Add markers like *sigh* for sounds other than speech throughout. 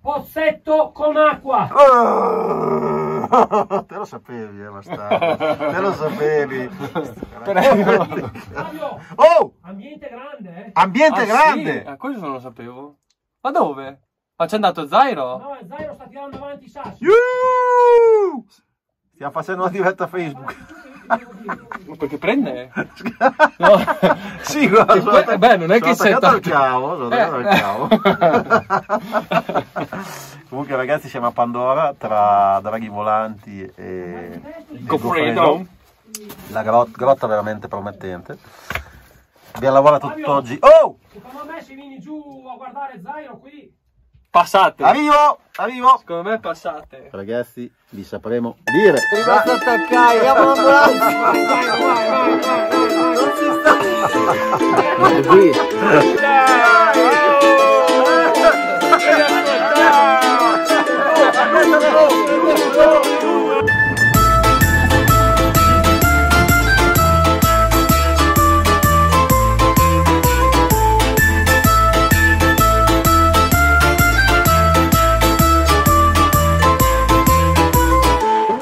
Pozzetto con acqua. Oh, te lo sapevi, eh, bastardo. Te lo sapevi. Fabio, Oh! ambiente grande, eh? Ambiente Ah, grande! Sì? Ah, questo non lo sapevo. Ma dove? Ma c'è andato Zairo? No, Zairo sta tirando avanti i sassi. Yuuu! Stiamo facendo una diretta Facebook. Ma perché prende? *laughs* No. Sì, guarda, que- beh, non è che sei attaccato al tanto- cavo, sono attaccato al cavo. Comunque ragazzi siamo a Pandora tra draghi volanti e e Goffredo. La grot- grotta veramente promettente. Abbiamo lavorato tutto oggi. Oh! Secondo me se vieni giù a guardare Zairo qui... Passate. Arrivo! Arrivo! Secondo me passate. Ragazzi, vi sapremo dire. Basta attaccare, chiamo l'ambulanza. Non si sta.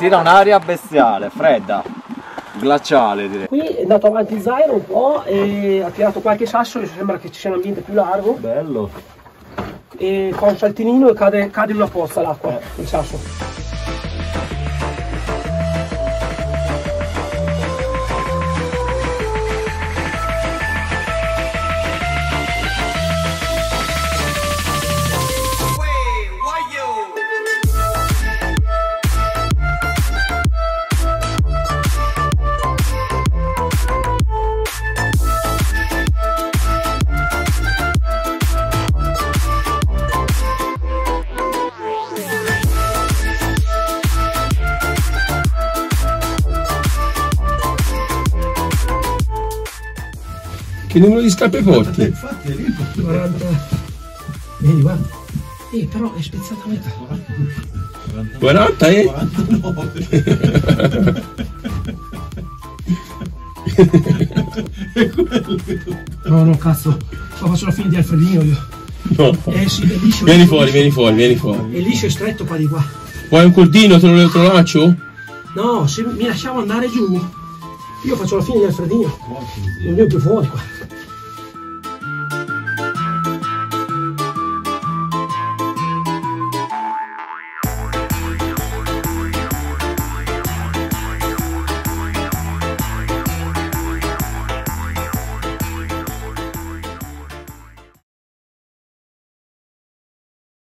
Tira un'aria bestiale, fredda, glaciale direi. Qui è andato avanti il Zairo un po' e ha tirato qualche sasso, mi sembra che ci sia un ambiente più largo. Bello. E fa un saltinino e cade, cade in una pozza l'acqua, il sasso. Che numero di scarpe porti? 40. Vedi, guarda. Eh, però è spezzata a metà. 40 e? No, no, cazzo. Qua faccio la fine di Alfredino io. No. Eh sì, è liscio. Vieni fuori, vieni fuori, vieni fuori. È liscio e stretto qua di qua. Vuoi un coltino, te lo, te lo lascio? No, se mi lasciamo andare giù, io faccio la fine di Alfredino. Non viene più fuori qua.